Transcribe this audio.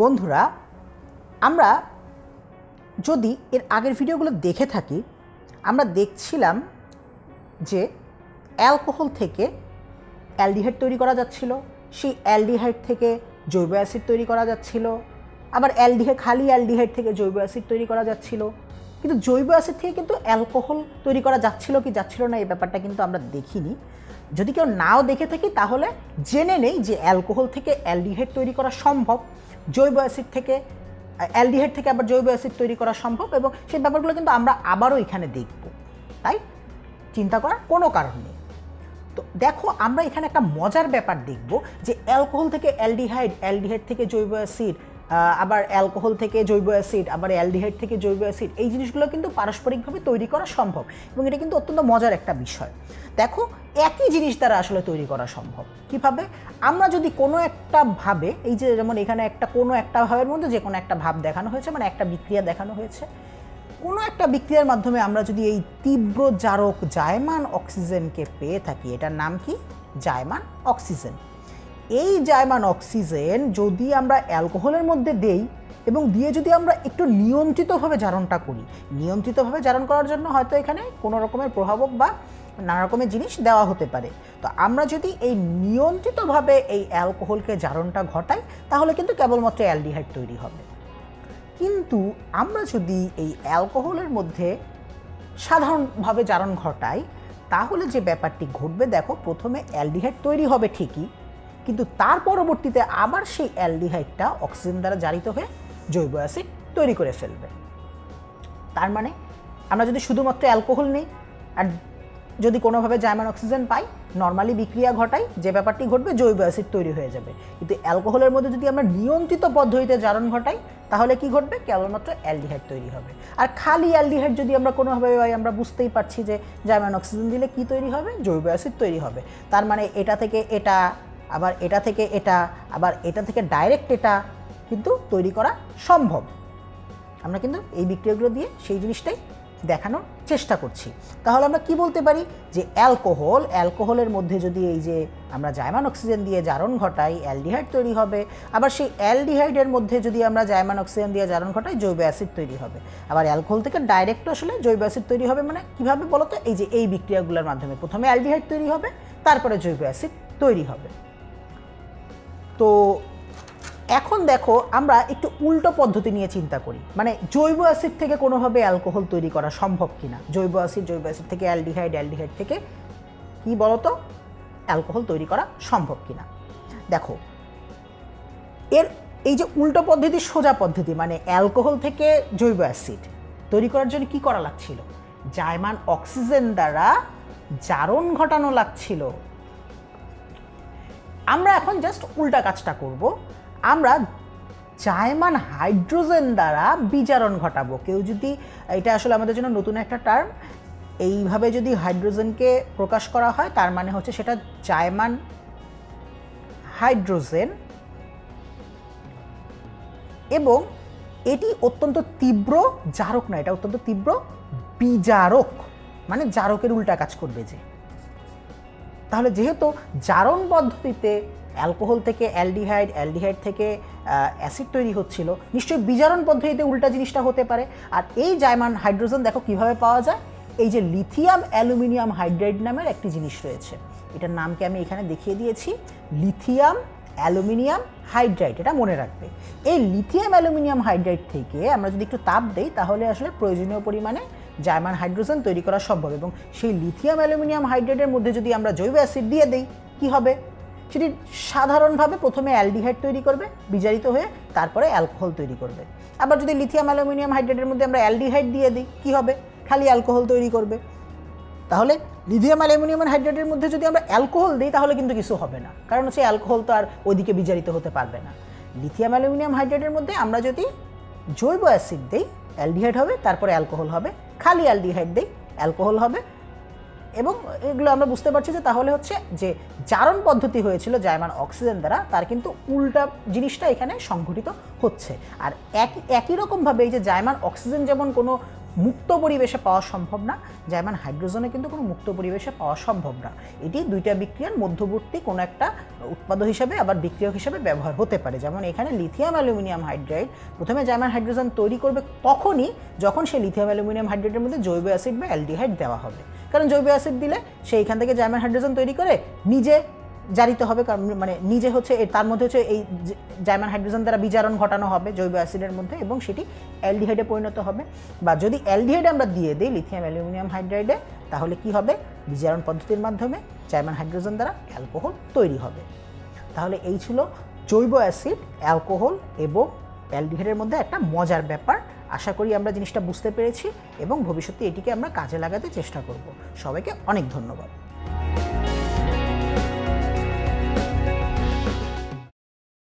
বন্ধুরা, আমরা যদি এর আগের ভিডিওগুলো দেখে থাকি, আমরা দেখছিলাম যে অ্যালকোহল থেকে অ্যালডিহাইড তৈরি করা যাচ্ছিল, সেই অ্যালডিহাইড থেকে জৈব অ্যাসিড তৈরি করা যাচ্ছিল, আবার অ্যালডিহাইড, খালি অ্যালডিহাইড থেকে জৈব অ্যাসিড তৈরি করা যাচ্ছিল। কিন্তু জৈব অ্যাসিড থেকে কিন্তু অ্যালকোহল তৈরি করা যাচ্ছিল কি যাচ্ছিল না, এই ব্যাপারটা কিন্তু আমরা দেখিনি। যদি কেউ নাও দেখে থাকি, তাহলে জেনে নেই যে অ্যালকোহল থেকে অ্যালডিহাইড তৈরি করা সম্ভব, জৈব অ্যাসিড থেকে, অ্যালডিহাইড থেকে আবার জৈব অ্যাসিড তৈরি করা সম্ভব এবং সেই ব্যাপারগুলো কিন্তু আমরা আবারও এখানে দেখব। তাই চিন্তা করার কোনো কারণ নেই। তো দেখো, আমরা এখানে একটা মজার ব্যাপার দেখব যে অ্যালকোহল থেকে অ্যালডিহাইড অ্যালডিহাইড থেকে জৈব অ্যাসিড আবার অ্যালকোহল থেকে জৈব অ্যাসিড, আবার অ্যালডিহাইড থেকে জৈব অ্যাসিড, এই জিনিসগুলো কিন্তু পারস্পরিকভাবে তৈরি করা সম্ভব এবং এটা কিন্তু অত্যন্ত মজার একটা বিষয়। দেখো, একই জিনিস দ্বারা আসলে তৈরি করা সম্ভব। কীভাবে? আমরা যদি কোনো একটা ভাবে, এই যে যেমন এখানে একটা, কোনো একটা ভাবের মধ্যে যে কোনো একটা ভাব দেখানো হয়েছে মানে একটা বিক্রিয়া দেখানো হয়েছে, কোনো একটা বিক্রিয়ার মাধ্যমে আমরা যদি এই তীব্র জারক জায়মান অক্সিজেনকে পেয়ে থাকি, এটার নাম কি? জায়মান অক্সিজেন। এই জায়মান অক্সিজেন যদি আমরা অ্যালকোহলের মধ্যে দেই এবং দিয়ে যদি আমরা একটু নিয়ন্ত্রিতভাবে জারণটা করি, নিয়ন্ত্রিতভাবে জারণ করার জন্য হয়তো এখানে কোনো রকমের প্রভাবক বা নানা রকমের জিনিস দেওয়া হতে পারে। তো আমরা যদি এই নিয়ন্ত্রিতভাবে এই অ্যালকোহলকে জারণটা ঘটাই, তাহলে কিন্তু কেবলমাত্র অ্যালডিহাইড তৈরি হবে। কিন্তু আমরা যদি এই অ্যালকোহলের মধ্যে সাধারণভাবে জারণ ঘটাই, তাহলে যে ব্যাপারটি ঘটবে, দেখো, প্রথমে অ্যালডিহাইড তৈরি হবে ঠিকই কিন্তু তার পরবর্তীতে আবার সেই অ্যালডিহাইডটা অক্সিজেন দ্বারা জারিত হয়ে জৈব অ্যাসিড তৈরি করে ফেলবে। তার মানে আমরা যদি শুধুমাত্র অ্যালকোহল নিই, আর যদি কোনোভাবে জায়মান অক্সিজেন পাই, নর্মালি বিক্রিয়া ঘটাই যে ব্যাপারটি ঘটবে, জৈব অ্যাসিড তৈরি হয়ে যাবে। কিন্তু অ্যালকোহলের মধ্যে যদি আমরা নিয়ন্ত্রিত পদ্ধতিতে জারণ ঘটাই, তাহলে কি ঘটবে? কেবলমাত্র অ্যালডিহাইড তৈরি হবে। আর খালি অ্যালডিহাইড যদি আমরা কোনোভাবে আমরা বুঝতেই পারছি যে জায়মান অক্সিজেন দিলে কি তৈরি হবে? জৈব অ্যাসিড তৈরি হবে। তার মানে এটা থেকে এটা আবার এটা থেকে এটা, আবার এটা থেকে ডাইরেক্ট এটা কিন্তু তৈরি করা সম্ভব। আমরা কিন্তু এই বিক্রিয়াগুলো দিয়ে সেই জিনিসটাই দেখানোর চেষ্টা করছি। তাহলে আমরা কি বলতে পারি? যে অ্যালকোহল, অ্যালকোহলের মধ্যে যদি এই যে আমরা জায়মান অক্সিজেন দিয়ে জারণ ঘটাই, অ্যালডিহাইড তৈরি হবে। আবার সেই অ্যালডিহাইডের মধ্যে যদি আমরা জায়মান অক্সিজেন দিয়ে জারণ ঘটাই, জৈব অ্যাসিড তৈরি হবে। আবার অ্যালকোহল থেকে ডাইরেক্ট আসলে জৈব অ্যাসিড তৈরি হবে মানে কীভাবে বলতো? এই যে এই বিক্রিয়াগুলোর মাধ্যমে প্রথমে অ্যালডিহাইড তৈরি হবে, তারপরে জৈব অ্যাসিড তৈরি হবে। তো এখন দেখো, আমরা একটু উল্টো পদ্ধতি নিয়ে চিন্তা করি। মানে জৈব অ্যাসিড থেকে কোনোভাবে অ্যালকোহল তৈরি করা সম্ভব কিনা? জৈব অ্যাসিড জৈব অ্যাসিড থেকে অ্যালডিহাইড অ্যালডিহাইড থেকে কি বলতো? অ্যালকোহল তৈরি করা সম্ভব কিনা? দেখো, এর এই যে উল্টো পদ্ধতি, সোজা পদ্ধতি মানে অ্যালকোহল থেকে জৈব অ্যাসিড তৈরি করার জন্য কি করা লাগছিল? জায়মান অক্সিজেন দ্বারা জারণ ঘটানো লাগছিল। আমরা এখন জাস্ট উল্টা কাজটা করব। আমরা জায়মান হাইড্রোজেন দ্বারা বিজারণ ঘটাবো। কেউ যদি, এটা আসলে আমাদের জন্য নতুন একটা টার্ম এইভাবে যদি হাইড্রোজেনকে প্রকাশ করা হয়, তার মানে হচ্ছে সেটা জায়মান হাইড্রোজেন। এবং এটি অত্যন্ত তীব্র জারক না, এটা অত্যন্ত তীব্র বিজারক মানে জারকের উল্টা কাজ করবে যে। তাহলে যেহেতু জারণ পদ্ধতিতে অ্যালকোহল থেকে অ্যালডিহাইড অ্যালডিহাইড থেকে অ্যাসিড তৈরি হচ্ছিল, নিশ্চয়ই বিজারণ পদ্ধতিতে উল্টা জিনিসটা হতে পারে। আর এই জায়মান হাইড্রোজেন দেখো কীভাবে পাওয়া যায়? এই যে লিথিয়াম অ্যালুমিনিয়াম হাইড্রাইড নামের একটি জিনিস রয়েছে। এটার নামকে আমি এখানে দেখিয়ে দিয়েছি। লিথিয়াম অ্যালুমিনিয়াম হাইড্রাইড, এটা মনে রাখবে। এই লিথিয়াম অ্যালুমিনিয়াম হাইড্রাইড থেকে আমরা যদি একটু তাপ দেই, তাহলে আসলে প্রয়োজনীয় পরিমাণে জার্মান হাইড্রোজেন তৈরি করা সম্ভব এবং সেই লিথিয়াম অ্যালুমিনিয়াম হাইড্রেটের মধ্যে যদি আমরা জৈব অ্যাসিড দিয়ে দিই, কী হবে? সেটি সাধারণভাবে প্রথমে অ্যালডিহাইড তৈরি করবে, বিজারিত হয়ে তারপরে অ্যালকোহল তৈরি করবে। আবার যদি লিথিয়াম অ্যালুমিনিয়াম হাইড্রেটের মধ্যে আমরা অ্যালডিহাইড দিয়ে দিই, কী হবে? খালি অ্যালকোহল তৈরি করবে। তাহলে লিথিয়াম অ্যালুমিনিয়াম হাইড্রেটের মধ্যে যদি আমরা অ্যালকোহল দিই, তাহলে কিন্তু কিছু হবে না, কারণ সেই অ্যালকোহল তো আর ওইদিকে বিজারিত হতে পারবে না। লিথিয়াম অ্যালুমিনিয়াম হাইড্রেটের মধ্যে আমরা যদি জৈব অ্যাসিড দিই অ্যালডিহাইড হবে, তারপরে অ্যালকোহল হবে। খালি অ্যালডিহাইড দিই অ্যালকোহল হবে। এবং এগুলো আমরা বুঝতে পারছি যে তাহলে হচ্ছে যে জারণ পদ্ধতি হয়েছিল জায়মান অক্সিজেন দ্বারা, তার কিন্তু উল্টা জিনিসটা এখানে সংঘটিত হচ্ছে। আর একই একই রকমভাবে এই যে জায়মান অক্সিজেন যেমন কোনো মুক্ত পরিবেশে পাওয়া সম্ভব না, জার্মান হাইড্রোজেনে কিন্তু কোনো মুক্ত পরিবেশে পাওয়া সম্ভব না। এটি দুইটা বিক্রিয়ার মধ্যবর্তী কোনো একটা উৎপাদক হিসাবে, আবার বিক্রিয়ক হিসাবে ব্যবহার হতে পারে। যেমন এখানে লিথিয়াম অ্যালুমিনিয়াম হাইড্রাইড, প্রথমে জার্মান হাইড্রোজেন তৈরি করবে তখনই যখন সেই লিথিয়াম অ্যালুমিনিয়াম হাইড্রাইডের মধ্যে জৈব অ্যাসিড বা অ্যালডিহাইড দেওয়া হবে। কারণ জৈব অ্যাসিড দিলে সে এখান থেকে জার্মান হাইড্রোজেন তৈরি করে, নিজে জারিত হবে, কারণ মানে নিজে হচ্ছে তার মধ্যে হচ্ছে এই জার্মান হাইড্রোজেন দ্বারা বিজারণ ঘটানো হবে জৈব অ্যাসিডের মধ্যে এবং সেটি অ্যালডিহাইডে পরিণত হবে। বা যদি অ্যালডিহাইড আমরা দিয়ে দিই লিথিয়াম অ্যালুমিনিয়াম হাইড্রাইডে, তাহলে কি হবে? বিজারণ পদ্ধতির মাধ্যমে জার্মান হাইড্রোজেন দ্বারা অ্যালকোহল তৈরি হবে। তাহলে এই ছিল জৈব অ্যাসিড, অ্যালকোহল এবং অ্যালডিহাইডের মধ্যে একটা মজার ব্যাপার। আশা করি আমরা জিনিসটা বুঝতে পেরেছি এবং ভবিষ্যতে এটিকে আমরা কাজে লাগাতে চেষ্টা করব। সবাইকে অনেক ধন্যবাদ।